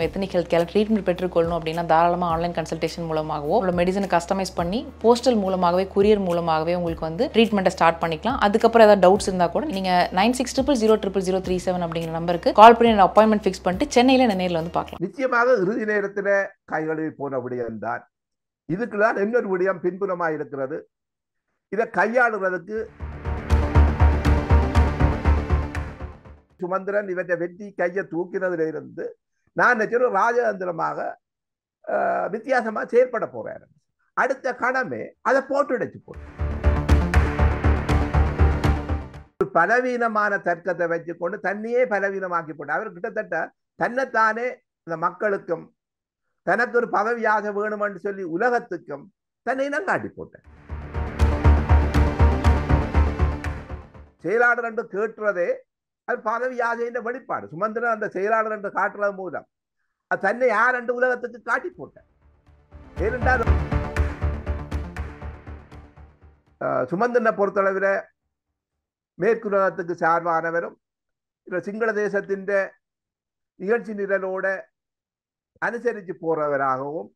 எத்தனை health care treatment பெற்றுக்கொள்ளணும் அப்படின்னா தாராளமாக ஆன்லைன் கன்சல்டேஷன் மூலமாகவோ உங்களோட மெடிசனை கஸ்டமைஸ் பண்ணி போஸ்டல் மூலமாகவே கொரியர் மூலமாகவே உங்களுக்கு வந்து ட்ரீட்மெண்ட்டை ஸ்டார்ட் பண்ணிக்கலாம். அதுக்கப்புறம் ஏதாவது டவுட்ஸ் இருந்தால் கூட நீங்கள் nine six triple zero triple zero three seven அப்படிங்கிற நம்பருக்கு கால் பண்ணி அப்பாயின்மெண்ட் ஃபிக்ஸ் பண்ணிட்டு சென்னையில் நேரில் வந்து பார்க்கலாம். நிச்சயமாக இறுதி நேரத்துல கை கழுவி போன இதுக்கு தான் இன்னொரு விடயம் பின்புலமாக இருக்கிறது. இதை கையாளுறதுக்கு சுமந்திரன் இவற்றை வெட்டி கையை தூக்கினதுல இருந்து நான் நினைச்சேன் ராஜதந்திரமாக ஆஹ், வித்தியாசமா செயல்பட அடுத்த கணமே அதை போட்டு உடைச்சு போட்டு பலவீனமான தர்க்கத்தை வச்சுக்கொண்டு தன்னையே பலவீனமாக்கி போட்டு அவர் கிட்டத்தட்ட தன்னைத்தானே இந்த மக்களுக்கும் தனக்கு ஒரு பதவியாக வேணுமென்று சொல்லி உலகத்துக்கும் தன்னை இனம் காட்டி போட்டேன் செயலாளர் என்று கேட்டுறதே அது பதவியாக இந்த வெளிப்பாடு. சுமந்திரன் அந்த செயலாளர் என்று காட்டுறது மூலம். அது தன்னை யார் என்று உலகத்துக்கு காட்டி போட்டார். ஏனென்றால் சுமந்திரனை பொறுத்தளவில் மேற்குலகத்துக்கு சார்பானவரும் இல்லை சிங்கள தேசத்தின் நிகழ்ச்சி நிரலோட அனுசரித்து போறவராகவும்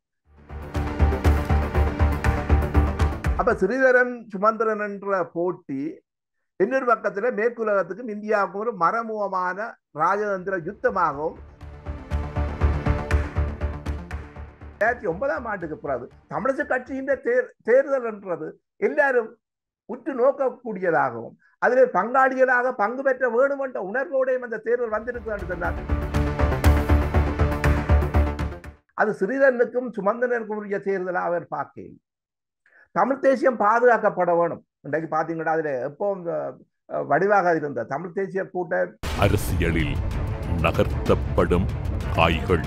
அப்ப ஸ்ரீதரன் சுமந்திரன் என்ற போட்டி இன்னொரு பக்கத்துல மேற்குலகத்துக்கும் இந்தியாவுக்கும் ஒரு மரமுகமான ராஜதந்திர யுத்தமாகவும் ரெண்டாயிரத்தி ஒன்பதாம் ஆண்டுக்கு பிறகு தமிழக கட்சியின் தேர் தேர்தல் என்றது எல்லாரும் உற்று நோக்கக்கூடியதாகவும் அதில் பங்காளிகளாக பங்கு பெற்ற வேணும் என்ற உணர்வோடையும் அந்த தேர்தல் வந்திருக்கிறது சொன்னார். அது சிறிதனுக்கும் சுமந்தனருக்கும் உரிய தேர்தலாக அவர் பார்க்கல தமிழ் தேசியம் பாதுகாக்கப்பட வேணும். இன்றைக்கு பார்த்தீங்கன்னா அதுல எப்போ வடிவாக இருந்த தமிழ் தேசிய கூட்ட அரசியலில் நகர்த்தப்படும் காய்கள்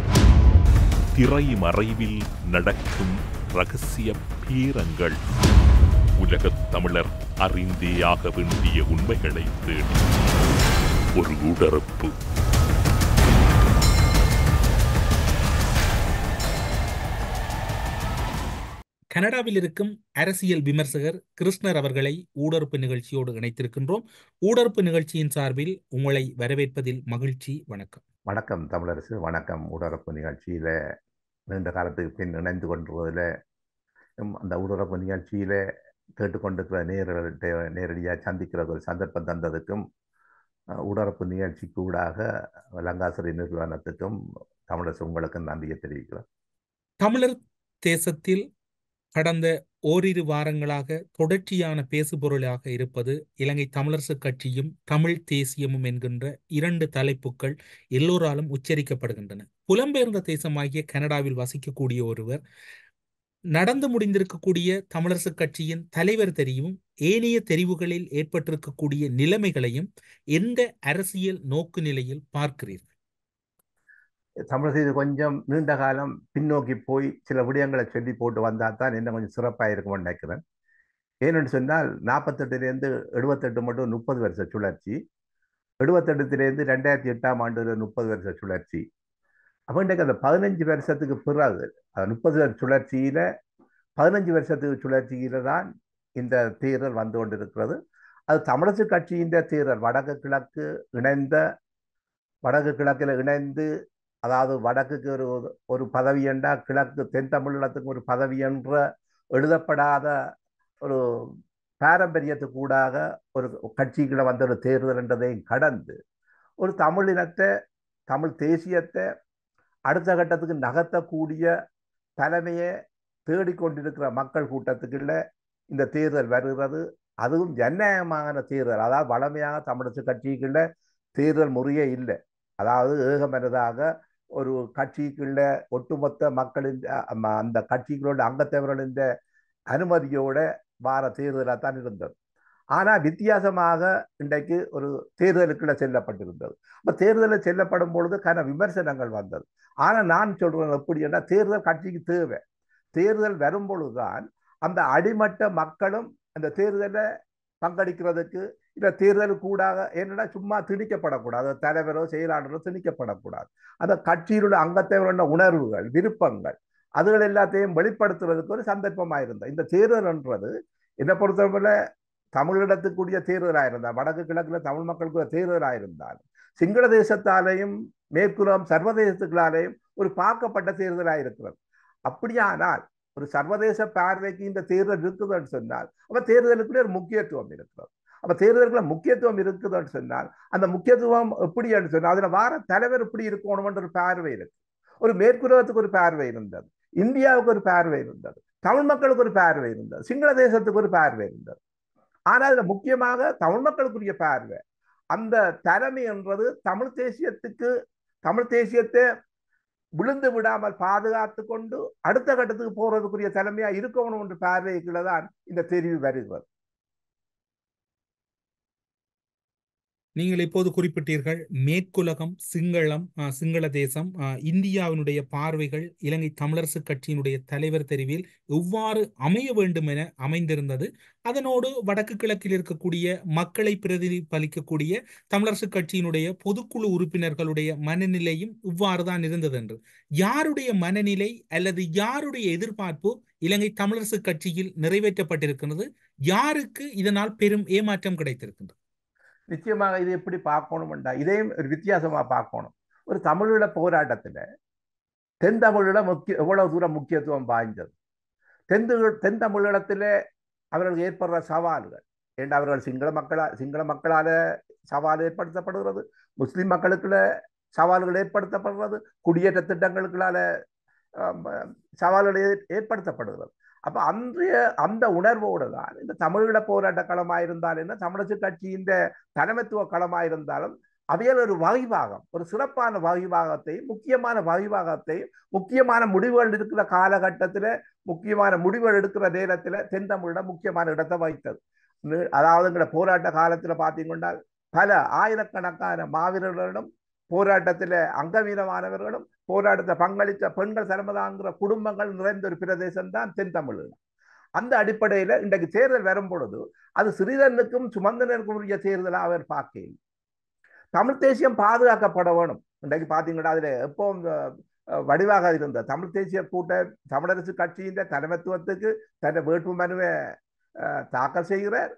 திரை மறைவில் நடக்கும் ரகசிய பீரங்கள். உலகத் தமிழர் அறிந்தேயாக வேண்டிய உண்மைகளை தேடி. ஒரு உடறுப்பு கனடாவில் இருக்கும் அரசியல் விமர்சகர் கிருஷ்ணர் அவர்களை ஊடறுப்பு நிகழ்ச்சியோடு இணைத்திருக்கின்றோம். ஊடறுப்பு நிகழ்ச்சியின் சார்பில் உங்களை வரவேற்பதில் மகிழ்ச்சி வணக்கம். வணக்கம் தமிழரசு வணக்கம். உடறப்பு நிகழ்ச்சியில நீண்ட காலத்துக்கு பின் இணைந்து கொண்டிருப்பதில் அந்த உடறப்பு நிகழ்ச்சியில கேட்டுக்கொண்டிருக்கிற நேரர்கள்ட்ட நேரடியாக சந்திக்கிற ஒரு சந்தர்ப்பம் தந்ததுக்கும் உடறப்பு நிகழ்ச்சிக்கு ஊடாக லங்காசரி நிறுவனத்துக்கும் தமிழரசு உங்களுக்கு நன்றியை தெரிவிக்கிறேன். தமிழர் தேசத்தில் கடந்த ஓரிரு வாரங்களாக தொடர்ச்சியான பேசுபொருளாக இருப்பது இலங்கை தமிழரசு கட்சியும் தமிழ் தேசியமும் என்கின்ற இரண்டு தலைப்புகள் எல்லோராலும் உச்சரிக்கப்படுகின்றன. புலம்பெயர்ந்த தேசமாகிய கனடாவில் வசிக்கக்கூடிய ஒருவர் நடந்து முடிந்திருக்கக்கூடிய தமிழரசு கட்சியின் தலைவர் தெரியும் ஏனைய தெரிவுகளில் ஏற்பட்டிருக்கக்கூடிய நிலைமைகளையும் எந்த அரசியல் நோக்கு நிலையில் பார்க்கிறீர்கள்? தமிழ் இது கொஞ்சம் நீண்ட காலம் பின்னோக்கி போய் சில விடயங்களை சொல்லி போட்டு வந்தால் தான் இன்னும் கொஞ்சம் சிறப்பாக இருக்கும்னு நினைக்கிறேன். ஏன்னு சொன்னால் நாற்பத்தெட்டுலேருந்து எழுபத்தெட்டு மட்டும் முப்பது வருஷ சுழற்சி. எழுபத்தெட்டுலேருந்து ரெண்டாயிரத்தி எட்டாம் ஆண்டு முப்பது வருஷ சுழற்சி. அப்போ இன்றைக்கு அந்த பதினஞ்சு வருஷத்துக்கு பிறகு அந்த முப்பது வருஷ சுழற்சியில் பதினஞ்சு வருஷத்துக்கு சுழற்சியில் தான் இந்த தேர்தல் வந்து கொண்டிருக்கிறது. அது தமிழரசு கட்சியின் தேர்தல் வடக்கு கிழக்கு இணைந்த வடக்கு கிழக்கில் இணைந்து அதாவது வடக்குக்கு ஒரு ஒரு பதவி என்றா கிழக்கு தென் தமிழகத்துக்கு ஒரு பதவி என்ற எழுதப்படாத ஒரு பாரம்பரியத்துக்கூடாக ஒரு கட்சிகளை வந்த ஒரு தேர்தல் என்றதையும் கடந்து ஒரு தமிழினத்தை தமிழ் தேசியத்தை அடுத்த கட்டத்துக்கு நகர்த்தக்கூடிய தலைமையை தேடிக்கொண்டிருக்கிற மக்கள் கூட்டத்துக்குள்ள இந்த தேர்தல் வருகிறது. அதுவும் ஜனநாயகமான தேர்தல். அதாவது வளமையாக தமிழக கட்சிக்குள்ள தேர்தல் முறையே இல்லை. அதாவது ஏகமனதாக ஒரு கட்சிக்குள்ள ஒட்டுமொத்த மக்களின் அந்த கட்சிகளோட அங்கத்தவர்களின் அனுமதியோட வார தேர்தலாக தான் இருந்தது. ஆனால் வித்தியாசமாக இன்றைக்கு ஒரு தேர்தலுக்குள்ள செல்லப்பட்டிருந்தது. அப்போ தேர்தலில் செல்லப்படும் பொழுது கன விமர்சனங்கள் வந்தது. ஆனால் நான் சொல்கிறேன் எப்படி என்றால் தேர்தல் கட்சிக்கு தேவை. தேர்தல் வரும் பொழுதுதான் அந்த அடிமட்ட மக்களும் அந்த தேர்தலை பங்கெடுக்கிறதுக்கு இந்த தேர்தல் கூடாக என்னடா சும்மா திணிக்கப்படக்கூடாது தலைவரோ செயலாளரோ திணிக்கப்படக்கூடாது. அந்த கட்சியிலுள்ள அங்கத்தவர்கள உணர்வுகள் விருப்பங்கள் அதுகள் எல்லாத்தையும் வெளிப்படுத்துவதற்கு ஒரு சந்தர்ப்பமாக இருந்தது. இந்த தேர்தல்ன்றது என்னை பொறுத்தவரை தமிழிடத்துக்குரிய தேர்தலாக இருந்தால் வடக்கு கிழக்குல தமிழ் மக்களுக்கு தேர்தலாக இருந்தால் சிங்கள தேசத்தாலேயும் மேற்குலம் சர்வதேசத்துக்களாலேயும் ஒரு பார்க்கப்பட்ட தேர்தலாக இருக்கிறது. அப்படியானால் ஒரு சர்வதேச பார்வைக்கு இந்த தேர்தல் இருக்குதுன்னு சொன்னால் அப்போ தேர்தலுக்குள்ளே ஒரு முக்கியத்துவம் இருக்கிறது. அப்ப தேர்தலுக்குள்ள முக்கியத்துவம் இருக்குதுன்னு சொன்னால் அந்த முக்கியத்துவம் எப்படின்னு சொன்னால் அதுல வார தலைவர் எப்படி இருக்கணும்ன்ற ஒரு பார்வை இருக்கு. ஒரு மேற்குலகத்துக்கு ஒரு பார்வை இருந்தது. இந்தியாவுக்கு ஒரு பார்வை இருந்தது. தமிழ் மக்களுக்கு ஒரு பார்வை இருந்தது. சிங்கள தேசத்துக்கு ஒரு பார்வை இருந்தது. ஆனால் அதுல முக்கியமாக தமிழ் மக்களுக்குரிய பார்வை. அந்த தலைமை என்றது தமிழ் தேசியத்துக்கு தமிழ் தேசியத்தை விழுந்து விடாமல் பாதுகாத்து கொண்டு அடுத்த கட்டத்துக்கு போறதுக்குரிய தலைமையா இருக்கணும் என்ற பார்வைக்குள்ளதான் இந்த தெரிவு வருகிறது. நீங்கள் இப்போது குறிப்பிட்டீர்கள் மேற்குலகம் சிங்களம் சிங்கள தேசம் இந்தியாவினுடைய பார்வைகள் இலங்கை தமிழரசு கட்சியினுடைய தலைவர் தெரிவில் எவ்வாறு அமைய வேண்டும் என அமைந்திருந்தது அதனோடு வடக்கு கிழக்கில் இருக்கக்கூடிய மக்களை பிரதிபலிக்கக்கூடிய தமிழரசு கட்சியினுடைய பொதுக்குழு உறுப்பினர்களுடைய மனநிலையும் இவ்வாறு தான் இருந்தது என்று யாருடைய மனநிலை அல்லது யாருடைய எதிர்பார்ப்பு இலங்கை தமிழரசு கட்சியில் நிறைவேற்றப்பட்டிருக்கிறது? யாருக்கு இதனால் பெரும் ஏமாற்றம் கிடைத்திருக்கின்றது? நிச்சயமாக இது எப்படி பார்க்கணும்டா இதையும் ஒரு வித்தியாசமாக பார்க்கணும். ஒரு தமிழீழ போராட்டத்தில் தென் தமிழீழ முக்கிய எவ்வளவு தூரம் முக்கியத்துவம் வாய்ந்தது? தென் தென் தமிழீழத்திலே அவர்களுக்கு ஏற்படுற சவால்கள் ஏண்டா அவர்கள் சிங்கள மக்களா சிங்கள மக்களால் சவால் ஏற்படுத்தப்படுகிறது முஸ்லீம் மக்களுக்குள்ள சவால்கள் ஏற்படுத்தப்படுறது குடியேற்ற திட்டங்களுக்களால் சவால்கள் ஏற்படுத்தப்படுகிறது. அப்ப அன்றைய அந்த உணர்வோடு தான் இந்த தமிழீழ போராட்ட களமாயிருந்தால் என்ன தமிழரசு கட்சியின் தலைமைத்துவ களமாயிருந்தாலும் அவையில் ஒரு வகைபாகம் ஒரு சிறப்பான வகைபாகத்தையும் முக்கியமான வகைபாகத்தையும் முக்கியமான முடிவுகள் இருக்கிற காலகட்டத்தில் முக்கியமான முடிவுகள் எடுக்கிற நேரத்தில் தென் தமிழிடம் முக்கியமான இடத்தை வைத்தது. அதாவது எங்களோட போராட்ட காலத்தில் பார்த்தீங்கன்னா பல ஆயிரக்கணக்கான மாவீரர்களிடம் போராட்டத்தில் அங்கவீனமானவர்களும் போராட்டத்தை பங்களித்த பெண்கள் சரமதாங்கிற குடும்பங்கள் நிறைந்த ஒரு பிரதேசம் தான் தென் தமிழீழம் அந்த அடிப்படையில இன்றைக்கு தேர்தல் வரும் பொழுது அது சிறிதனுக்கும் சுமந்தனருக்கும் உரிய தேர்தலாக அவர் பார்க்கல தமிழ் தேசியம் பாதுகாக்கப்பட வேணும். இன்றைக்கு பார்த்தீங்கன்னா அதுல எப்போ வடிவாக இருந்த தமிழ் தேசிய கூட்ட தமிழரசு கட்சியின் தலைமைத்துவத்துக்கு தன்னை வேட்பு மனுவை தாக்கல் செய்கிறார்.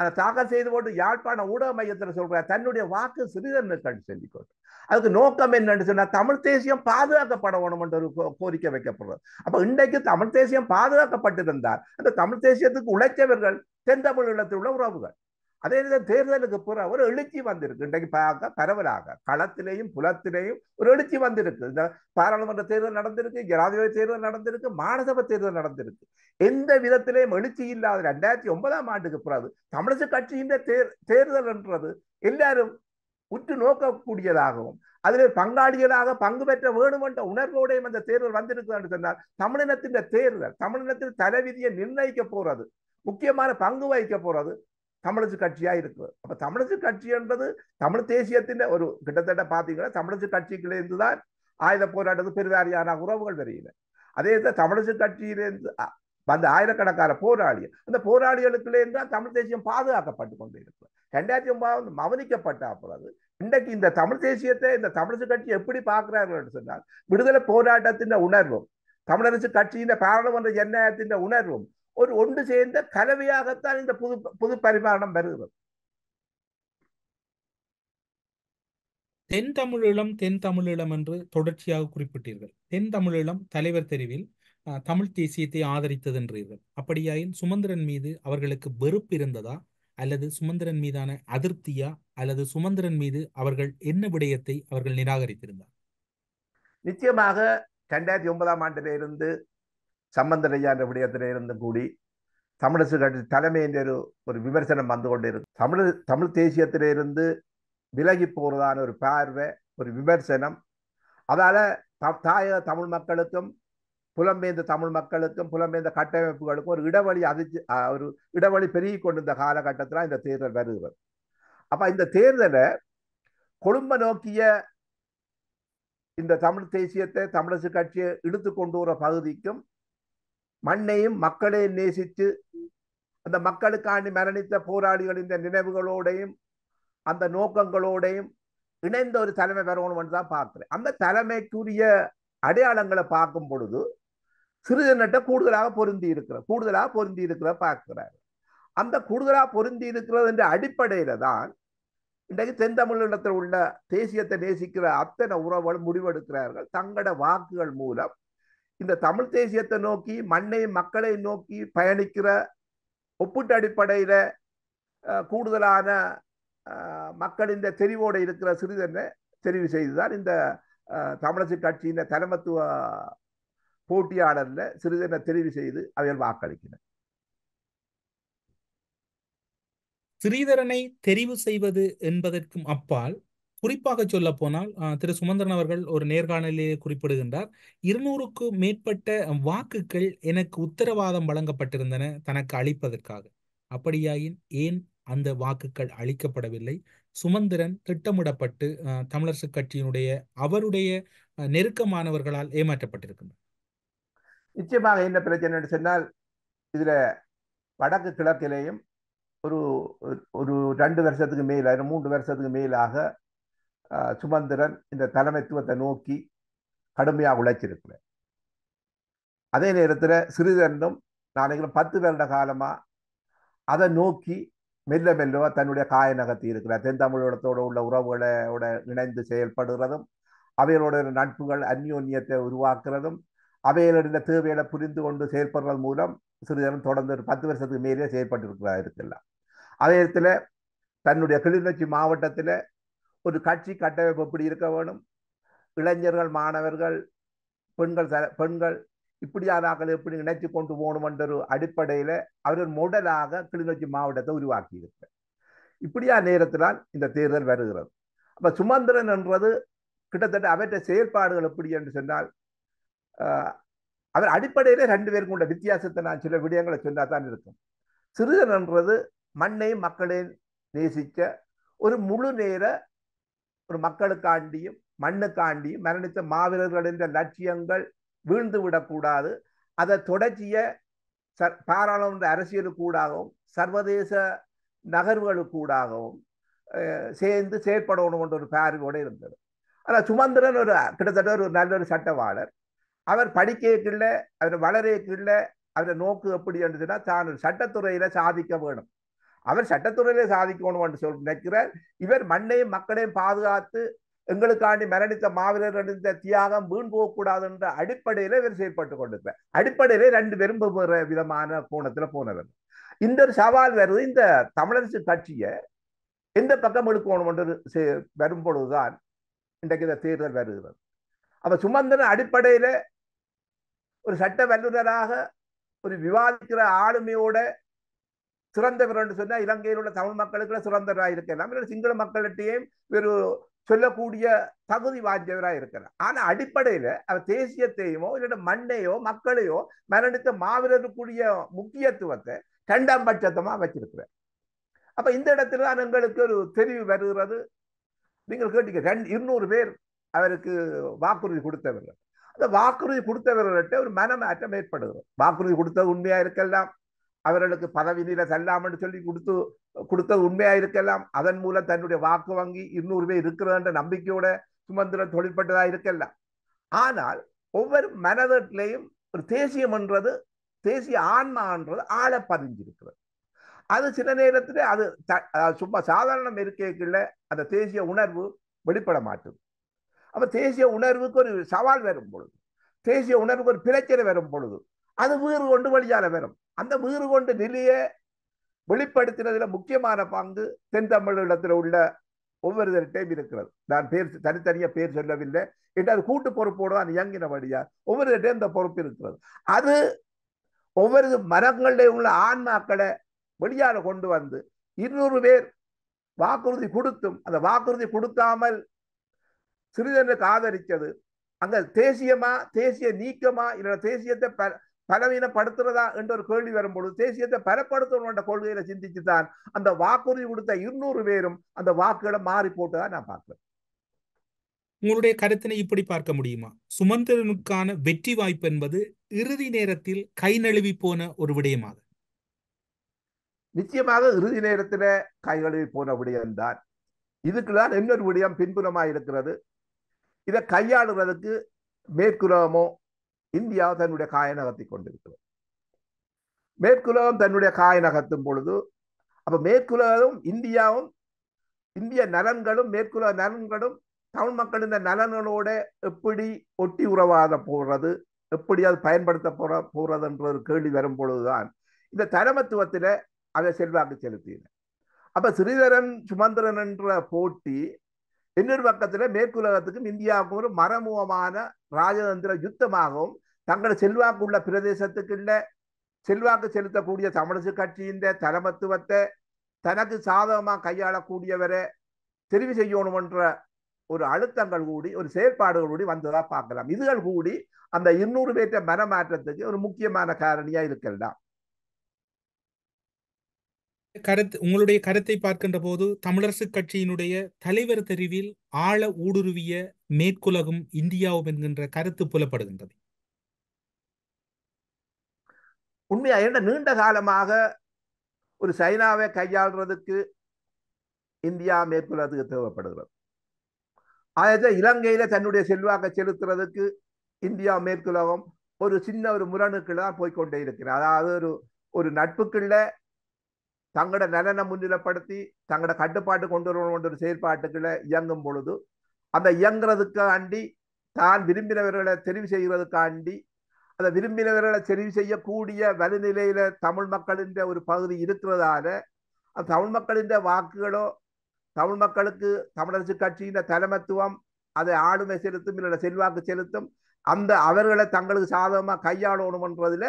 அந்த தாக்கல் செய்து போட்டு யாழ்ப்பாண ஊடக மையத்தில் சொல்கிறார் தன்னுடைய வாக்கு சிறிதனுக்கள் சொல்லிக்கொண்டு அதுக்கு நோக்கம் என்னன்னு சொன்னா தமிழ் தேசியம் பாதுகாக்கப்படணும் என்ற ஒரு கோரிக்கை வைக்கப்படுறது. அப்ப இன்றைக்கு தமிழ் தேசியம் பாதுகாக்கப்பட்டிருந்தால் அந்த தமிழ் தேசியத்துக்கு உழைச்சவர்கள் தென் தமிழீழத்தில் உள்ள உறவுகள். அதே நேரம் தேர்தலுக்கு பிறகு ஒரு எழுச்சி வந்திருக்கு. இன்றைக்கு பார்க்க பரவலாக களத்திலேயும் புலத்திலேயும் ஒரு எழுச்சி வந்திருக்கு. இந்த பாராளுமன்ற தேர்தல் நடந்திருக்கு ஜனாதிபதி தேர்தல் நடந்திருக்கு மாநசபை தேர்தல் நடந்திருக்கு. எந்த விதத்திலேயும் எழுச்சி இல்லாத ரெண்டாயிரத்தி ஒன்பதாம் ஆண்டுக்கு பிறகு தமிழக கட்சியின் தேர் தேர்தல் என்றது எல்லாரும் உற்று நோக்கக்கூடியதாகவும் அதில் பங்காளிகளாக பங்கு பெற்ற வேணும் என்ற உணர்வோடையும் அந்த தேர்தல் வந்திருக்கு என்று சொன்னால் தமிழினத்தின் தேர்தல் தமிழினத்தின் தலைவிதியை நிர்ணயிக்க போறது முக்கியமான பங்கு வகிக்க போறது தமிழரசு கட்சியா இருக்குது. அப்ப தமிழரசு கட்சி என்பது தமிழ் தேசியத்தின் ஒரு கிட்டத்தட்ட பாத்தீங்கன்னா தமிழரசு கட்சியிலிருந்து தான் ஆயுத போராட்டத்துக்கு பெருவாரியான உறவுகள் தெரியல அதே தான் தமிழரசு கட்சியிலிருந்து வந்த ஆயிரக்கணக்கான போராளி அந்த போராளிகளுக்குள்ளேருந்து தான் தமிழ் தேசியம் பாதுகாக்கப்பட்டு கொண்டு இருக்கிறது ரெண்டாயிரத்தி ஒன்பதாவது மவனிக்கப்பட்ட பிறகு இன்றைக்கு இந்த தமிழ் தேசியத்தை இந்த தமிழரசு கட்சி எப்படி பார்க்கிறார்கள் என்று சொன்னால் விடுதலை போராட்டத்தின் உணர்வும் தமிழரசு கட்சியின் பாராளுமன்ற ஜனநாயகத்தின் உணர்வும் ஒரு ஒன்று சேர்ந்த கலவையாகத்தான் இந்த புது புது பரிமாணம் வருகிறது. தென் தமிழீழம் தென் தமிழீழம் என்று தொடர்ச்சியாக குறிப்பிட்டீர்கள். தென் தமிழீழம் தலைவர் தெரிவில் தமிழ் தேசியத்தை ஆதரித்தது என்றீர்கள் அப்படியாயின் சுமந்திரன் மீது அவர்களுக்கு வெறுப்பு இருந்ததா? அல்லது சுமந்திரன் மீதான அதிருப்தியா? அல்லது சுமந்திரன் மீது அவர்கள் என்ன விடயத்தை அவர்கள் நிராகரித்திருந்தார்? நிச்சயமாக ரெண்டாயிரத்தி ஒன்பதாம் ஆண்டிலிருந்து சம்பந்தரையா என்ற விடயத்திலிருந்து கூடி தமிழரசு கட்சி தலைமை என்ற ஒரு ஒரு விமர்சனம் வந்து கொண்டிருக்கு தமிழ் தமிழ் தேசியத்திலிருந்து விலகி போகிறதான ஒரு பார்வை ஒரு விமர்சனம். அதால் த- தாயக தமிழ் மக்களுக்கும் புலம்பெயர்ந்த தமிழ் மக்களுக்கும் புலம்பெயர்ந்த கட்டமைப்புகளுக்கும் ஒரு இடைவெளி அதிர்ச்சி ஒரு இடைவெளி பெருகி கொண்டிருந்த காலகட்டத்தில் இந்த தேர்தல் வருகிறது. அப்ப இந்த தேர்தலை கொழும்ப நோக்கிய இந்த தமிழ் தேசியத்தை தமிழரசு கட்சியை இழுத்து கொண்டு வர பகுதிக்கும் மண்ணையும் மக்களையும் நேசித்து அந்த மக்களுக்காண்டி மரணித்த போராளிகளின் நினைவுகளோடையும் அந்த நோக்கங்களோடையும் இணைந்த ஒரு தலைமை பெறணும் தான் பார்க்குறேன். அந்த தலைமைக்குரிய அடையாளங்களை பார்க்கும் பொழுது சிறுஜனட்ட கூடுதலாக பொருந்தி இருக்கிற கூடுதலாக பொருந்தி இருக்கிற பார்க்கிறார். அந்த கூடுதலாக பொருந்தி இருக்கிறது என்ற அடிப்படையில தான் இன்றைக்கு தென்தமிழகத்தில் உள்ள தேசியத்தை நேசிக்கிற அத்தனை உறவுகள் முடிவெடுக்கிறார்கள். தங்களோட வாக்குகள் மூலம் இந்த தமிழ் தேசியத்தை நோக்கி மண்ணை மக்களை நோக்கி பயணிக்கிற ஒப்பீட்டு அடிப்படையில அஹ், கூடுதலான அஹ், மக்களின் தெரிவோடு இருக்கிற சிறிதனை தெரிவு செய்துதான் இந்த அஹ், தமிழரசு கட்சியின் தலைமத்துவ போட்டியாளர்ல சிறிதென தெரிவு செய்து அவைகள் வாக்களிக்கின்றன. ஸ்ரீதரனை தெரிவு செய்வது என்பதற்கும் அப்பால் குறிப்பாக சொல்ல போனால் திரு சுமந்திரன் அவர்கள் ஒரு நேர்காணலிலே குறிப்பிடுகின்றார் இருநூறுக்கு மேற்பட்ட வாக்குகள் எனக்கு உத்தரவாதம் வழங்கப்பட்டிருந்தன தனக்கு அளிப்பதற்காக. அப்படியாயின் ஏன் அந்த வாக்குகள் அளிக்கப்படவில்லை? சுமந்திரன் திட்டமிடப்பட்டு அஹ், கட்சியினுடைய அவருடைய அஹ், நெருக்கமானவர்களால் ஏமாற்றப்பட்டிருக்கின்றனர். நிச்சயமாக என்ன பிரச்சனைன்னு சொன்னால் இதுல வடக்கு கிழக்கிலேயும் ஒரு ஒரு ரெண்டு வருஷத்துக்கு மேலாக மூன்று வருஷத்துக்கு மேலாக அஹ், சுமந்திரன் இந்த தலைமைத்துவத்தை நோக்கி கடுமையாக உழைச்சிருக்கிறார். அதே நேரத்தில் சிறிதரனும் நாளைக்கு பத்து வருட காலமா அதை நோக்கி மெல்ல மெல்லவா தன்னுடைய காய நகர்த்தி இருக்கிறார். தென் தமிழகத்தோடு உள்ள உறவுகளோட இணைந்து செயல்படுகிறதும் அவைகளோட நட்புகள் அந்யோன்யத்தை உருவாக்குறதும் அவைகளுடைய தேவைகளை புரிந்து கொண்டு செயல்படுறது மூலம் சிறிதரம் தொடர்ந்து ஒரு பத்து வருஷத்துக்கு மேலே செயல்பட்டு இருக்கலாம் அதே இடத்துல தன்னுடைய கிளிநொச்சி மாவட்டத்தில் ஒரு கட்சி கட்டமைப்பு எப்படி இருக்க வேணும்? இளைஞர்கள் மாணவர்கள் பெண்கள் த- பெண்கள் இப்படியான ஆக்களை எப்படி இணைச்சு கொண்டு போகணும் என்ற ஒரு அடிப்படையில் அவர் ஒரு கிளிநொச்சி மாவட்டத்தை உருவாக்கி இருக்கிறார் இப்படியா நேரத்தினால் இந்த தேர்தல் வருகிறது. அப்ப சுமந்திரன் என்றது கிட்டத்தட்ட அவற்றை செயல்பாடுகள் எப்படி என்று சொன்னால் அவர் அடிப்படையில் ரெண்டு பேருக்கும் உள்ள வித்தியாசத்தை நான் சில விடயங்களை சொன்னா தான் இருக்கும். சிறுகன் என்றது மண்ணையும் மக்களை நேசிக்க ஒரு முழு நேர ஒரு மக்களுக்காண்டியும் மண்ணுக்காண்டியும் மரணித்த மாவீரர்களின் லட்சியங்கள் வீழ்ந்து விடக்கூடாது. அதை தொடர்ச்சிய ச பாராளுமன்ற அரசியலுக்கூடாகவும் சர்வதேச நகர்வுகளுக்கூடாகவும் சேர்ந்து செயற்படணும் என்ற ஒரு பார்வையோடு இருந்தது. ஆனால் சுமந்திரன் ஒரு கிட்டத்தட்ட ஒரு நல்ல ஒரு சட்டவாளர். அவர் படிக்கக்குள்ள அவர் வளரக்குள்ள அவரை நோக்கு எப்படி இருந்துச்சுன்னா தான் சட்டத்துறையில சாதிக்க வேணும். அவர் சட்டத்துறையில சாதிக்கணும் என்று சொல்லி நினைக்கிறார். இவர் மண்ணையும் மக்களையும் பாதுகாத்து எங்களுக்காண்டி மரணித்த மாவீரர் அடைந்த தியாகம் வீண் போகக்கூடாது என்ற அடிப்படையில இவர் செயல்பட்டு கொண்டிருக்கிறார். அடிப்படையில ரெண்டு பேரும் வெவ்வேறு விதமான கோணத்துல போனவர். இந்த ஒரு சவால் வருது. இந்த தமிழரசு கட்சியை எந்த பக்கம் எடுக்கணும் என்று செ- வரும் பொழுதுதான் இன்றைக்கு இந்த தேர்தல் வருகிறது. அப்ப சுமந்திரன் அடிப்படையில ஒரு சட்ட வல்லுநராக ஒரு விவாதிக்கிற ஆளுமையோட சிறந்தவர் என்று சொன்னா இலங்கையில் உள்ள தமிழ் மக்களுக்கு சிறந்தவராக இருக்கலாம். இல்லை சிங்கள மக்கள்கிட்டையும் ஒரு சொல்லக்கூடிய தகுதி வாய்ந்தவராக இருக்கலாம். ஆனா அடிப்படையில அவர் தேசியத்தையுமோ இல்லை மண்ணையோ மக்களையோ மரணித்த மாவீரருக்குரிய முக்கியத்துவத்தை ரெண்டாம் பட்சத்தமா வச்சிருக்கிறார். அப்ப இந்த இடத்துல தான் எங்களுக்கு ஒரு தெரிவு வருகிறது. நீங்கள் கேட்டீங்க ரெண்டு இருநூறு பேர் அவருக்கு வாக்குறுதி கொடுத்தவர்கள். அந்த வாக்குறுதி கொடுத்தவர்கள்ட்ட ஒரு மனமாற்றம் ஏற்படுகிறது. வாக்குறுதி கொடுத்தது உண்மையா இருக்கலாம் அவர்களுக்கு பதவி நிலை செல்லாமல் சொல்லி கொடுத்து கொடுத்தது உண்மையா இருக்கலாம் அதன் மூலம் தன்னுடைய வாக்கு வங்கி இருநூறு பேர் இருக்கிறதுன்ற நம்பிக்கையோட சுமந்திரம் தொழிற்பட்டதா இருக்கலாம். ஆனால் ஒவ்வொரு மனதிலையும் ஒரு தேசியம் என்றது தேசிய ஆன்மான்றது ஆழ பதிஞ்சிருக்கிறது அது சில நேரத்தில் அது சும்மா சாதாரண இருக்கைக்குள்ள அந்த தேசிய உணர்வு வெளிப்பட மாட்டுது. அப்போ தேசிய உணர்வுக்கு ஒரு சவால் வரும் பொழுது. தேசிய உணர்வுக்கு ஒரு பிரச்சனை வரும் பொழுது. அது வீறு கொண்டு வழியால வரும். அந்த வீறு கொண்டு நிலையை வெளிப்படுத்தினதுல முக்கியமான பங்கு தென் தமிழகத்தில் உள்ள ஒவ்வொருத்தர்கிட்டையும் இருக்கிறது. நான் பேர் தனித்தனியா பேர் சொல்லவில்லை. என்று அது கூட்டு பொறுப்போடு தான் இயங்கினபடியா ஒவ்வொருத்தர்கிட்டையும் இந்த பொறுப்பு இருக்கிறது. அது ஒவ்வொரு மரங்களிலே உள்ள ஆன்மாக்களை வெளியால் கொண்டு வந்து இருநூறு பேர் வாக்குறுதி கொடுத்தும் அந்த வாக்குறுதி கொடுக்காமல் சிறிதனுக்கு ஆதரிச்சது அங்க தேசியமா தேசிய நீக்கமா இல்ல தேசியத்தை ப பலவீனப்படுத்துறதா என்ற ஒரு கேள்வி வரும்பொழுது தேசியத்தை பலப்படுத்தணும் என்ற கொள்கையில சிந்திச்சு தான் அந்த வாக்குறுதி கொடுத்த இருநூறு பேரும் அந்த வாக்குகளை மாறி போட்டதா நான் பார்க்கிறேன். உங்களுடைய கருத்தினை இப்படி பார்க்க முடியுமா? சுமந்திரனுக்கான வெற்றி வாய்ப்பு என்பது இறுதி நேரத்தில் கை நழுவி போன ஒரு விடயமாக. நிச்சயமாக இறுதி நேரத்துல கைகளில் போன விடயம்தான். இதுக்குதான் இன்னொரு விடயம் பின்புலமா இருக்கிறது. இதை கையாளுறதுக்கு மேற்குலகமோ இந்தியா தன்னுடைய காய நகர்த்தி கொண்டிருக்கிறது. மேற்குலகம் தன்னுடைய காய நகர்த்தும் பொழுது அப்ப மேற்குலகம் இந்தியாவும் இந்திய நலன்களும் மேற்குலக நலன்களும் தமிழ் மக்களின் நலன்களோட எப்படி ஒட்டி உறவாத போடுறது எப்படி அது பயன்படுத்த போற போறதுன்ற ஒரு கேள்வி வரும் பொழுதுதான் இந்த தலைமத்துவத்தில் அதை செல்வாக்கு செலுத்தின. அப்ப ஸ்ரீதரன் சுமந்திரன் என்ற போட்டி இன்னொரு பக்கத்துல மேற்குலகத்துக்கும் இந்தியாவுக்கும் ஒரு மறைமுகமான ராஜதந்திர யுத்தமாகவும் தங்கள் செல்வாக்கு உள்ள பிரதேசத்துக்குள்ள செல்வாக்கு செலுத்தக்கூடிய தமிழிசு கட்சியின் தலைமத்துவத்தை தனக்கு சாதகமா கையாளக்கூடியவரை தெரிவு செய்யணும் என்ற ஒரு அழுத்தங்கள் கூடி ஒரு செயற்பாடுகள் கூடி வந்ததா பார்க்கலாம். இதுகள் கூடி அந்த இருநூறு பேற்ற மனமாற்றத்துக்கு ஒரு முக்கியமான காரணியா இருக்கலாம் கருத்து உங்களுடைய கருத்தை பார்க்கின்ற போது தமிழரசு கட்சியினுடைய தலைவர் தெரிவில் ஆழ ஊடுருவிய மேற்குலகும் இந்தியாவும் என்கின்ற கருத்து புலப்படுகின்றது. உண்மையா என்ன நீண்ட காலமாக ஒரு சைனாவை கையாளுறதுக்கு இந்தியா மேற்குலகத்துக்கு தேவைப்படுகிறது? ஆயிரத்தி இலங்கையில தன்னுடைய செல்வாக்கை செலுத்துறதுக்கு இந்தியா மேற்குலகம் ஒரு சின்ன ஒரு முரணுக்குள்ள தான் போய்கொண்டே இருக்கிறது. அதாவது ஒரு ஒரு நட்புக்குள்ள தங்களோட நலனை முன்னிலைப்படுத்தி தங்களோட கட்டுப்பாட்டு கொண்டு வரணும் ஒரு செயற்பாட்டுக்களை இயங்கும் பொழுது அந்த இயங்குறதுக்காண்டி தான் விரும்பினவர்களை தெரிவு செய்கிறதுக்காண்டி அந்த விரும்பினவர்களை தெரிவு செய்யக்கூடிய வலுநிலையில தமிழ் மக்களின் ஒரு பகுதி இருக்கிறதால அந்த தமிழ் மக்களின் வாக்குகளோ தமிழ் மக்களுக்கு தமிழரசு கட்சியின் தலைமத்துவம் அதை ஆளுமை செலுத்தும் இல்லை செல்வாக்கு செலுத்தும் அந்த அவர்களை தங்களுக்கு சாதகமாக கையாளணும்ன்றதுல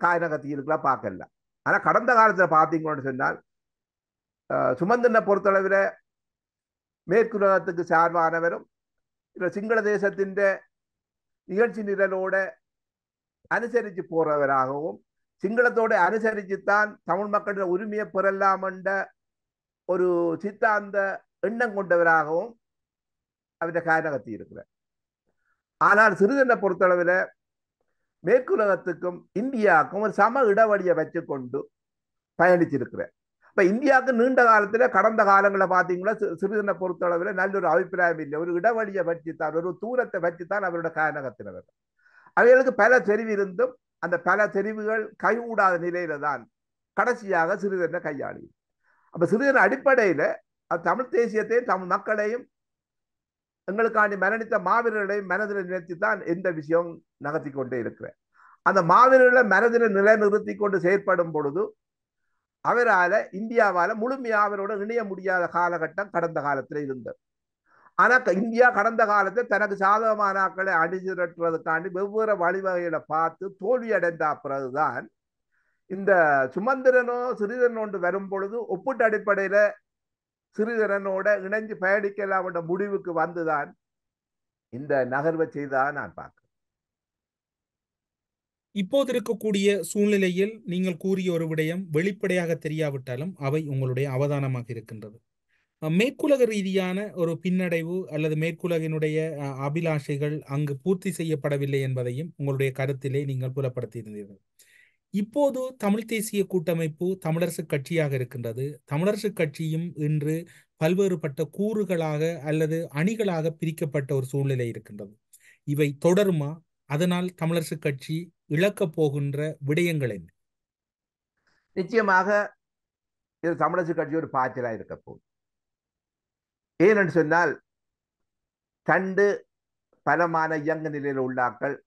காயநகத்தி இருக்கலாம் பார்க்கலாம் ஆனால் கடந்த காலத்தில் பார்த்தீங்கன்னு சொன்னால் சுமந்தனை பொறுத்தளவில் மேற்குலகத்துக்கு சார்பானவரும் இல்லை சிங்கள தேசத்தின் நிகழ்ச்சி நிரலோட அனுசரித்து போறவராகவும் சிங்களத்தோட அனுசரிச்சுத்தான் தமிழ் மக்களுடைய உரிமையை பெறலாம் என்ற ஒரு சித்தாந்த எண்ணம் கொண்டவராகவும் அவருடைய காரணகத்தி இருக்கிறார் ஆனால் சிறுதனை பொறுத்தளவில் மேற்குலகத்துக்கும் இந்தியாவுக்கும் ஒரு சம இடைவெளியை வச்சுக்கொண்டு பயணிச்சிருக்கிறேன். இப்ப இந்தியாவுக்கு நீண்ட காலத்துல கடந்த காலங்களை பார்த்தீங்கன்னா சிறிதனை பொறுத்தளவில் நல்ல ஒரு அபிப்பிராயம் இல்லை. ஒரு இடவழியை வச்சுத்தான் ஒரு தூரத்தை வச்சுத்தான் அவரோட காரணகத்தினர் அவைகளுக்கு பல தெரிவு இருந்தும் அந்த பல தெரிவுகள் கைகூடாத நிலையில தான் கடைசியாக சிறிதனை கையாளி அப்ப சிறிதன் அடிப்படையில தமிழ் தேசியத்தையும் தமிழ் மக்களையும் எங்களுக்காண்டி மரணித்த மாவீரர்களை மனதில் நிறுத்தி தான் எந்த விஷயம் நகர்த்தி கொண்டே இருக்கிறேன். அந்த மாவீரர்களை மனதில் நிலைநிறுத்தி கொண்டு செயற்படும் பொழுது அவரால் இந்தியாவால் முழுமையாக அவரோட இணைய முடியாத காலகட்டம் கடந்த காலத்தில் இருந்தது. ஆனால் இந்தியா கடந்த காலத்தில் தனக்கு சாதகமானாக்களை அணிதிரட்டுறதுக்காண்டி வெவ்வேறு வழிவகைகளை பார்த்து தோல்வி அடைந்த பிறகுதான் இந்த சுமந்திரனோ சிறிதனோண்டு வரும் பொழுது ஒப்பீட்டு அடிப்படையில் சிறுகரனோட இணைஞ்சு பயணிக்கலாம் என்ற முடிவுக்கு வந்துதான் இந்த நகர்வை செய்தா நான் பார்க்கிறேன். இப்போது இருக்கக்கூடிய சூழ்நிலையில் நீங்கள் கூறிய ஒரு விடயம் வெளிப்படையாக தெரியாவிட்டாலும் அவை உங்களுடைய அவதானமாக இருக்கின்றது. மேற்குலக ரீதியான ஒரு பின்னடைவு அல்லது மேற்குலகினுடைய அபிலாஷைகள் அங்கு பூர்த்தி செய்யப்படவில்லை என்பதையும் உங்களுடைய கருத்திலே நீங்கள் புலப்படுத்தியிருந்தீர்கள். இப்போது தமிழ் தேசிய கூட்டமைப்பு தமிழரசு கட்சியாக இருக்கின்றது. தமிழரசு கட்சியும் இன்று பல்வேறுபட்ட கூறுகளாக அல்லது அணிகளாக பிரிக்கப்பட்ட ஒரு சூழ்நிலை இருக்கின்றது. இவை தொடருமா? அதனால் தமிழரசு கட்சி இழக்கப் போகின்ற விடயங்கள் என்ன? நிச்சயமாக இது தமிழரசு கட்சி ஒரு பாய்ச்சலாக இருக்க போகுது. ஏனென்று சொன்னால் கண்டு பலமான இயங்க நிலையில் உள்ளாக்கள்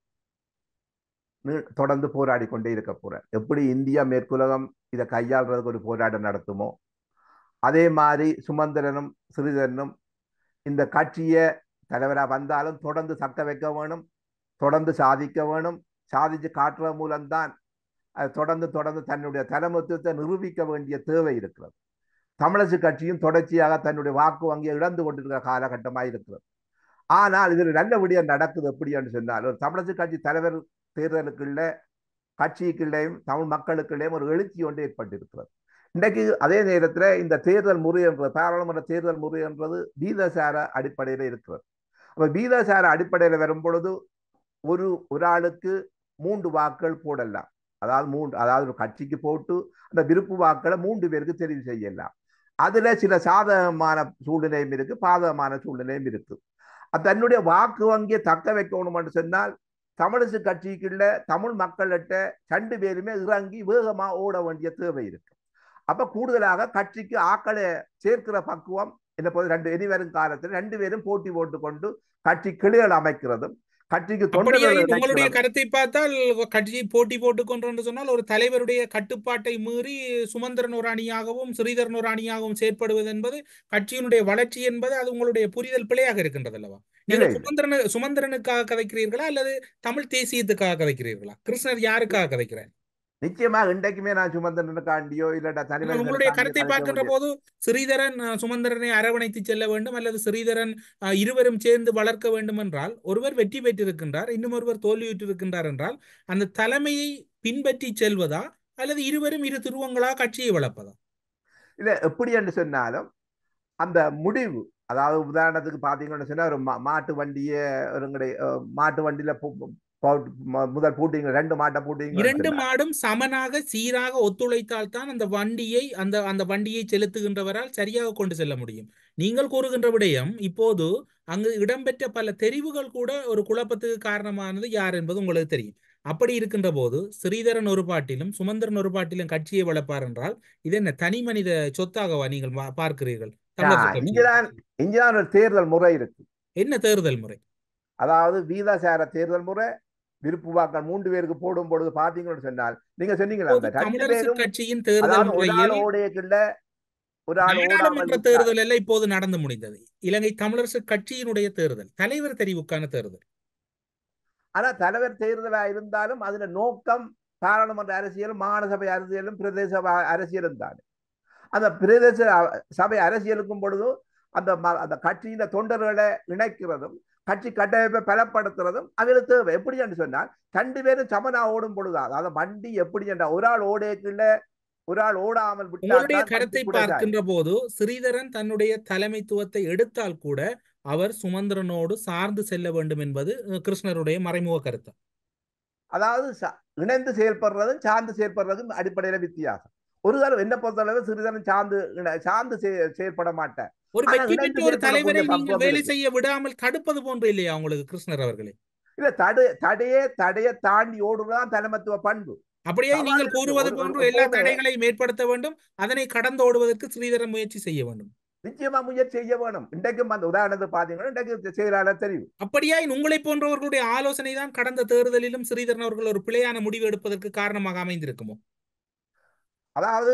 தொடர்ந்து போராடி கொண்டே இருக்க போற எப்படி இந்தியா மேற்குலகம் இதை கையாளுறதுக்கு ஒரு போராட்டம் நடத்துமோ அதே மாதிரி சுமந்திரனும் சிறிதரனும் இந்த கட்சியை தலைவராக வந்தாலும் தொடர்ந்து தக்க வைக்க வேணும் தொடர்ந்து சாதிக்க வேணும் சாதிச்சு காட்டுற மூலம்தான் தொடர்ந்து தொடர்ந்து தன்னுடைய தலைமத்துவத்தை நிரூபிக்க வேண்டிய தேவை இருக்கிறது. தமிழரசு கட்சியும் தொடர்ச்சியாக தன்னுடைய வாக்கு வங்கியை இழந்து கொண்டிருக்கிற காலகட்டமாக இருக்கிறது. ஆனால் இதில் நல்ல விடியம் நடக்குது எப்படின்னு சொன்னால் ஒரு தமிழரசு கட்சி தலைவர் தேர்தலுக்குள்ள கட்சிக்குள்ளேயும் தமிழ் மக்களுக்குள்ளேயும் ஒரு எழுச்சி ஒன்று ஏற்பட்டிருக்கிறது. இன்றைக்கு அதே நேரத்தில் இந்த தேர்தல் முறை என்றது பாராளுமன்ற தேர்தல் முறை என்றது வீதசார அடிப்படையில் இருக்கிறது. அப்போ வீதசார அடிப்படையில் வரும் பொழுது ஒரு ஒரு ஆளுக்கு மூன்று வாக்குகள் போடலாம். அதாவது மூன்று அதாவது ஒரு கட்சிக்கு போட்டு அந்த விருப்பு வாக்களை மூன்று பேருக்கு தெரிவு செய்யலாம். அதுல சில சாதகமான சூழ்நிலையும் இருக்கு பாதகமான சூழ்நிலையும் இருக்கு. தன்னுடைய வாக்கு வங்கியை தக்க வைக்கணும்னு சொன்னால் தமிழரசு கட்சிக்குள்ள தமிழ் மக்கள்கிட்ட ரெண்டு பேருமே இறங்கி வேகமா ஓட வேண்டிய தேவை இருக்கு அப்ப கூடுதலாக கட்சிக்கு ஆக்களை சேர்க்கிற பக்குவம் என்ன போது ரெண்டு இனி வரும் காலத்தில் ரெண்டு பேரும் போட்டி போட்டுக்கொண்டு கட்சி கிளைகள் அமைக்கிறதும் கட்சிக்கு உங்களுடைய. கருத்தை பார்த்தால் கட்சியை போட்டி போட்டுக்கொண்டு சொன்னால் ஒரு தலைவருடைய கட்டுப்பாட்டை மீறி சுமந்திரன் ஒரு அணியாகவும் ஸ்ரீதரன் ஒரு அணியாகவும் செயற்படுவது என்பது கட்சியினுடைய வளர்ச்சி என்பது அது உங்களுடைய புரிதல் பிழையாக இருக்கின்றது அல்லவா. சுமந்திரனு சுமந்திரனுக்காக கதைக்கிறீர்களா? அல்லது தமிழ் தேசியத்துக்காக கதைக்கிறீர்களா? கிருஷ்ணர் யாருக்காக கதைக்கிறார்? நிச்சயமாக இன்றைக்குமே நான் சுமந்திரனுக்காண்டியோ இல்லடா ஆனால் உங்களுடைய கருத்தை பார்க்கின்ற. போது ஸ்ரீதரன் சுமந்திரனை அரவணைத்து செல்ல வேண்டும் அல்லது ஸ்ரீதரன் இருவரும் சேர்ந்து வளர்க்க வேண்டும் என்றால் ஒருவர் வெற்றி பெற்றிருக்கின்றார் இன்னும் ஒருவர் தோல்வியுற்றிருக்கின்றார் என்றால் அந்த தலைமையை பின்பற்றி செல்வதா? அல்லது இருவரும் இரு துருவங்களா கட்சியை வளர்ப்பதா? இல்ல எப்படி என்று சொன்னாலும் அந்த முடிவு அதாவது உதாரணத்துக்கு பாத்தீங்கன்னு சொன்னா ஒரு மா- மாட்டு வண்டியை அஹ், மாட்டு வண்டியில முதல் பூட்டிங்க ரெண்டு மாட்டை பூட்டிங்க இரண்டு மாடும் சமனாக சீராக ஒத்துழைத்தால் தான் அந்த வண்டியை அந்த அந்த வண்டியை செலுத்துகின்றவரால் சரியாக கொண்டு செல்ல முடியும். நீங்கள் கூறுகின்ற விடயம் இப்போது அங்கு இடம்பெற்ற பல தெரிவுகள் கூட ஒரு குழப்பத்துக்கு காரணமானது யார் என்பது உங்களுக்கு தெரியும். அப்படி இருக்கின்ற போது ஸ்ரீதரன் ஒரு பாட்டிலும் சுமந்திரன் ஒரு பாட்டிலும் கட்சியை வளர்ப்பார் என்றால் இது என்ன தனி மனித சொத்தாகவா நீங்கள் பார்க்கிறீர்கள். இங்கதான் இங்கதான் ஒரு தேர்தல் முறை இருக்கு. என்ன தேர்தல் முறை? அதாவது வீதாசார தேர்தல் முறை விருப்பு வாக்கள் மூன்று பேருக்கு போடும் பொழுது பாத்தீங்கன்னு சொன்னால் நீங்க சொன்னீங்களா ஒரு நாடாளுமன்ற. தேர்தல் எல்லாம் இப்போது நடந்து முடிந்தது. இலங்கை தமிழரசு கட்சியினுடைய தேர்தல் தலைவர் தெரிவுக்கான தேர்தல். ஆனா தலைவர் தேர்தலா இருந்தாலும் அதுல நோக்கம் பாராளுமன்ற அரசியலும் மாநசபை அரசியலும் பிரதேச அரசியலும் தான். அந்த பிரதேச சபை அரசியலுக்கும் பொழுதும் அந்த அந்த கட்சியின் தொண்டர்களை இணைக்கிறதும் கட்சி கட்டமைப்பை பலப்படுத்துறதும் அவர்களுக்கு தேவை. எப்படி என்று சொன்னால் ரெண்டு பேரும் சமனா ஓடும் பொழுது அதாவது வண்டி எப்படி என்ற ஒரு ஆள் ஓடையக்குள்ள ஒரு ஆள் ஓடாமல் உங்களுடைய கருத்தை. பார்க்கின்ற போது ஸ்ரீதரன் தன்னுடைய தலைமைத்துவத்தை எடுத்தால் கூட அவர் சுமந்திரனோடு சார்ந்து செல்ல வேண்டும் என்பது கிருஷ்ணருடைய மறைமுக கருத்து. அதாவது இணைந்து செயல்படுறதும் சார்ந்து செயல்படுறதும் அடிப்படையில வித்தியாசம். ஒரு தடவை என்ன பொறுத்தளவு சிறிதனம் சார்ந்து இணை- சார்ந்து செய- செயல்பட மாட்டேன். ஒரு ஆனா வெற்றி இணைந்து பெற்ற ஒரு தலைவரை நீங்கள் வேலை. செய்ய விடாமல் தடுப்பது போன்று இல்லையா உங்களுக்கு கிருஷ்ணர் அவர்களே? இல்ல தடு தடையே தடையை தாண்டி ஓடுறதுதான் தலைமத்துவ பண்பு. அப்படியே நீங்கள். கூறுவது போன்று எல்லா தடைகளையும் ஏற்படுத்த வேண்டும் அதனை கடந்து ஓடுவதற்கு ஸ்ரீதரன் முயற்சி செய்ய வேண்டும். நிச்சயமா முயற்சி செய்ய வேணும். இன்றைக்கும் அந்த உதாரணத்துக்கு பாத்தீங்கன்னா இன்றைக்கு செயலாளர் தெரியும் அப்படியாய் உங்களை போன்றவர்களுடைய ஆலோசனை தான் கடந்த தேர்தலிலும் ஸ்ரீதரன் அவர்கள் ஒரு பிழையான முடிவு எடுப்பதற்கு காரணமாக அமைந்திருக்குமோ? அதாவது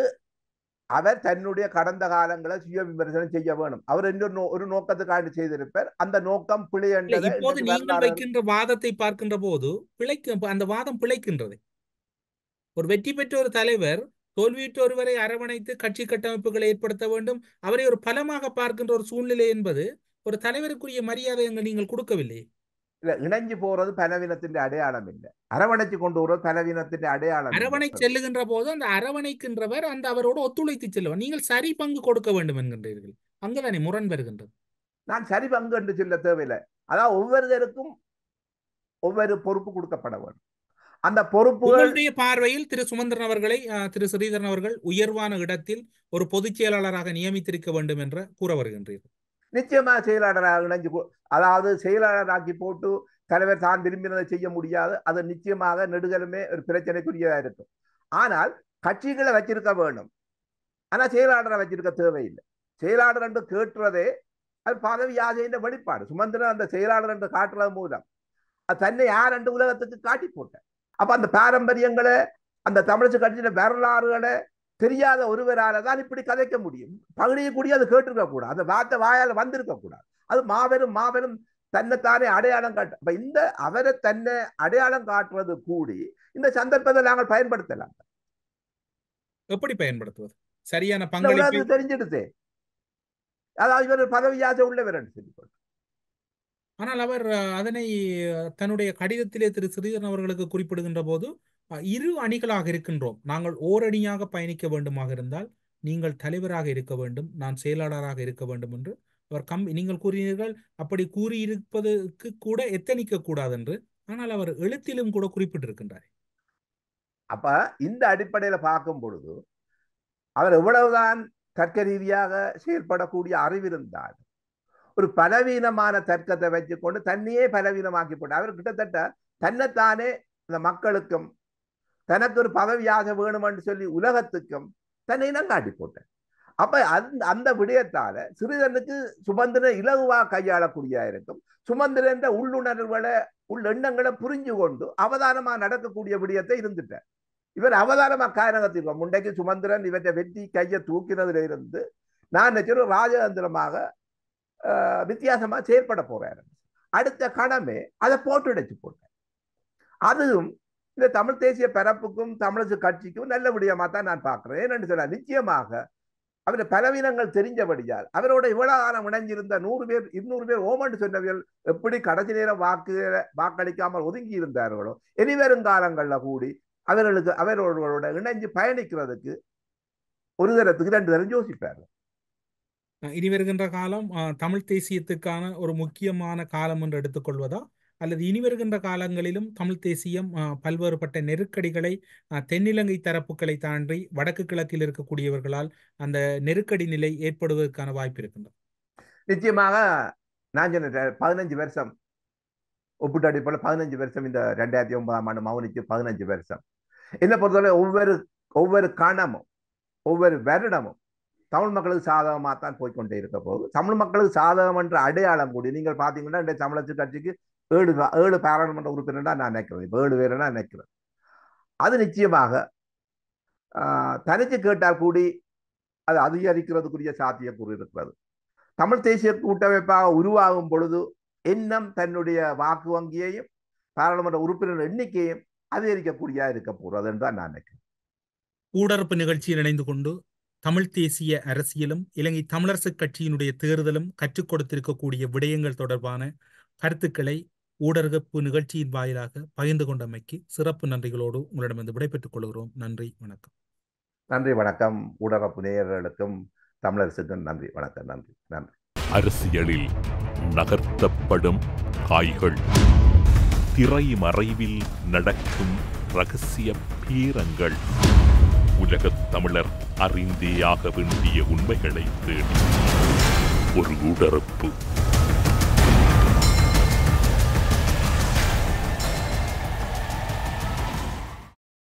அவர் தன்னுடைய கடந்த காலங்களை சுய விமர்சனம் செய்ய வேணும். அவர் இன்னொரு ஒரு நோக்கத்துக்காண்டி செய்திருப்பார். அந்த நோக்கம் பிழை இப்போது நீங்கள் வைக்கின்ற வாதத்தை பார்க்கின்ற போது பிழைக்கு அந்த வாதம் பிழைக்கின்றது. ஒரு வெற்றி பெற்ற ஒரு தலைவர் தோல்வியுற்ற ஒருவரை அரவணைத்து கட்சி கட்டமைப்புகளை ஏற்படுத்த வேண்டும். அவரை ஒரு பலமாக பார்க்கின்ற ஒரு சூழ்நிலை என்பது ஒரு தலைவருக்குரிய மரியாதை அங்கு நீங்கள் கொடுக்கவில்லை. இல்ல இணைஞ்சு போறது பலவீனத்தின் அடையாளம் இல்லை அரவணைச்சு கொண்டு வருவது பலவீனத்தின் அடையாளம். அரவணை செல்லுகின்ற போது அந்த அரவணைக்கின்றவர் அந்த அவரோடு ஒத்துழைத்து செல்லுவார். நீங்கள் சரி பங்கு கொடுக்க வேண்டும் என்கின்றீர்கள். அங்குதானே முரண் வருகின்றது நான் சரி பங்கு என்று சொல்ல தேவையில்லை. அதாவது ஒவ்வொருத்தருக்கும் ஒவ்வொரு பொறுப்பு கொடுக்கப்பட வேண்டும். அந்த உங்களுடைய பார்வையில் திரு சுமந்திரன் அவர்களை திரு ஸ்ரீதரன் அவர்கள் உயர்வான இடத்தில் ஒரு பொதுச் செயலாளராக நியமித்திருக்க வேண்டும் என்ற கூற வருகின்றீர்கள். நிச்சயமா செயலாளராக இணைஞ்சு கொ- அதாவது செயலாளராக்கி போட்டு தலைவர் தான் விரும்பினதை செய்ய முடியாது. அது நிச்சயமாக நெடுகலுமே ஒரு பிரச்சனைக்குரியதாக இருக்கும். ஆனால் கட்சிகளை வச்சிருக்க வேணும். ஆனா செயலாளரை வச்சிருக்க தேவையில்லை. செயலாளர் என்று கேட்டுறதே அது பதவி யாசையின் வெளிப்பாடு. சுமந்திரன் அந்த செயலாளர் என்று காட்டுறது மூலம். அது தன்னை யார் என்று உலகத்துக்கு காட்டி போட்டேன் அப்ப அந்த பாரம்பரியங்களை அந்த தமிழக கட்சியில வரலாறுகளை தெரியாத ஒருவரால தான் இப்படி கதைக்க முடியும். பகுதியை கூடி அது கேட்டிருக்க கூடாது. அந்த வார்த்தை வாயால வந்திருக்க கூடாது. அது மாபெரும் மாபெரும் தன்னைத்தானே அடையாளம் காட்டு அப்ப இந்த அவரை தன்னை அடையாளம் காட்டுறது கூடி இந்த சந்தர்ப்பத்தை நாங்கள் பயன்படுத்தலாம். எப்படி பயன்படுத்துவது? சரியான பங்களிப்பு தெரிஞ்சிடுதே. அதாவது இவர் பதவியாசை உள்ளவர் சொல்லி ஆனால் அவர் அதனை தன்னுடைய கடிதத்திலே திரு. ஸ்ரீதரன் அவர்களுக்கு குறிப்பிடுகின்ற போது இரு அணிகளாக இருக்கின்றோம். நாங்கள் ஓரணியாக பயணிக்க வேண்டுமாக இருந்தால் நீங்கள் தலைவராக இருக்க வேண்டும் நான் செயலாளராக இருக்க வேண்டும் என்று. அவர் கம் நீங்கள் கூறினீர்கள் அப்படி கூறியிருப்பதற்கு கூட எத்தனிக்க கூடாது என்று ஆனால் அவர் எழுத்திலும் கூட குறிப்பிட்டிருக்கின்றார். அப்ப இந்த அடிப்படையில பார்க்கும் பொழுது அவர் எவ்வளவுதான் தர்க்க ரீதியாக செயல்படக்கூடிய அறிவிருந்தால் ஒரு பலவீனமான தர்க்கத்தை வச்சுக்கொண்டு தன்னையே பலவீனமாக்கி போட்டார். அவர் கிட்டத்தட்ட தன்னைத்தானே இந்த மக்களுக்கும் தனக்கு ஒரு பதவியாக வேணுமென்று சொல்லி உலகத்துக்கும் தன்னை காட்டி போட்டேன் அப்ப அந்த அந்த விடயத்தால சிறிதனுக்கு சுமந்திரன் இலகுவா கையாளக்கூடியா இருக்கும் சுமந்திரன் உள்ளுணர்வுகளை உள்ளெண்ணங்களை புரிஞ்சு கொண்டு அவதானமா நடக்கக்கூடிய விடயத்தை இருந்துட்டார். இவர் அவதானமா காரணத்திற்கு முண்டைக்கு சுமந்திரன் இவற்றை வெட்டி கையை தூக்கினதுல இருந்து நான் நினைச்சோம் ராஜதந்திரமாக ஆஹ், வித்தியாசமா செயற்பட போறாரு. அடுத்த கணமே அதை போட்டு அடைச்சு போட்டேன் அதுவும் இந்த தமிழ் தேசிய பரப்புக்கும் தமிழக கட்சிக்கும் நல்ல விடயமா தான் நான் பார்க்குறேன். ஏன்னு சொன்னா நிச்சயமாக அவர் பலவீனங்கள் தெரிஞ்சபடியால் அவரோட இவ்வளவு காலம் இணைஞ்சிருந்த நூறு பேர் இருநூறு பேர் ஓமண்டு சொன்னவர்கள் எப்படி கடைசி நேரம் வாக்கு வாக்களிக்காமல் ஒதுங்கி இருந்தார்களோ இனிவரும் காலங்களில் கூடி அவர்களுக்கு அவர்களோட இணைஞ்சு பயணிக்கிறதுக்கு ஒரு தரத்துக்கு ரெண்டு தரம் யோசிப்பார். இனி வருகின்ற காலம் தமிழ் தேசியத்துக்கான ஒரு முக்கியமான காலம் என்று எடுத்துக்கொள்வதா? அல்லது இனி வருகின்ற காலங்களிலும் தமிழ் தேசியம் பல்வேறுபட்ட நெருக்கடிகளை அஹ், தென்னிலங்கை தரப்புகளை தாண்டி வடக்கு கிழக்கில் இருக்கக்கூடியவர்களால் அந்த நெருக்கடி நிலை ஏற்படுவதற்கான வாய்ப்பு இருக்கின்றது. நிச்சயமாக நான் சொன்ன பதினஞ்சு வருஷம் ஒப்பிட்டு அடிப்படையில் பதினஞ்சு வருஷம் இந்த ரெண்டாயிரத்தி ஒன்பதாம் ஆண்டு மௌனிக்கு பதினஞ்சு வருஷம். என்னை பொறுத்தவரை ஒவ்வொரு ஒவ்வொரு கணமும் ஒவ்வொரு வருடமும் தமிழ் மக்களுக்கு சாதகமாக தான் போய்க்கொண்டே இருக்க போகுது. தமிழ் மக்களுக்கு சாதகம் என்ற அடையாளம் கூடி நீங்கள் பார்த்தீங்கன்னா இந்த தமிழக கட்சிக்கு ஏழு ஏழு பாராளுமன்ற உறுப்பினர் நான் நினைக்கிறேன். இப்போ ஏழு பேர் நினைக்கிறேன். அது நிச்சயமாக ஆஹ், தனித்து கேட்டால் கூடி அது அதிகரிக்கிறதுக்குரிய சாத்தியக்கூறு இருக்கிறது. தமிழ் தேசிய கூட்டமைப்பாக உருவாகும் பொழுது இன்னும் தன்னுடைய வாக்கு வங்கியையும் பாராளுமன்ற உறுப்பினர் எண்ணிக்கையும் அதிகரிக்கக்கூடியா இருக்க போறது என்று தான் நான் நினைக்கிறேன். கூடரப்பு நிகழ்ச்சியில் இணைந்து கொண்டு தமிழ் தேசிய அரசியலும் இலங்கை தமிழரசுக் கட்சியினுடைய தேர்தலும் கற்றுக் கொடுத்திருக்கக்கூடிய விடயங்கள் தொடர்பான கருத்துக்களை ஊடறுப்பு நிகழ்ச்சியின் வாயிலாக பகிர்ந்து கொண்டமைக்கு சிறப்பு நன்றிகளோடு உங்களிடமிருந்து விடைபெற்றுக் கொள்கிறோம். நன்றி வணக்கம். நன்றி வணக்கம். ஊடகப்பு நேயர்களுக்கும் தமிழரசுக்கும் நன்றி வணக்கம் நன்றி நன்றி. அரசியலில் நகர்த்தப்படும் காய்கள். திரைமறைவில் நடக்கும் ரகசிய பீரங்கள். உலகத் தமிழர் அறிந்தேயாக வேண்டிய உண்மைகளை தேடி. ஒரு உடறுப்பு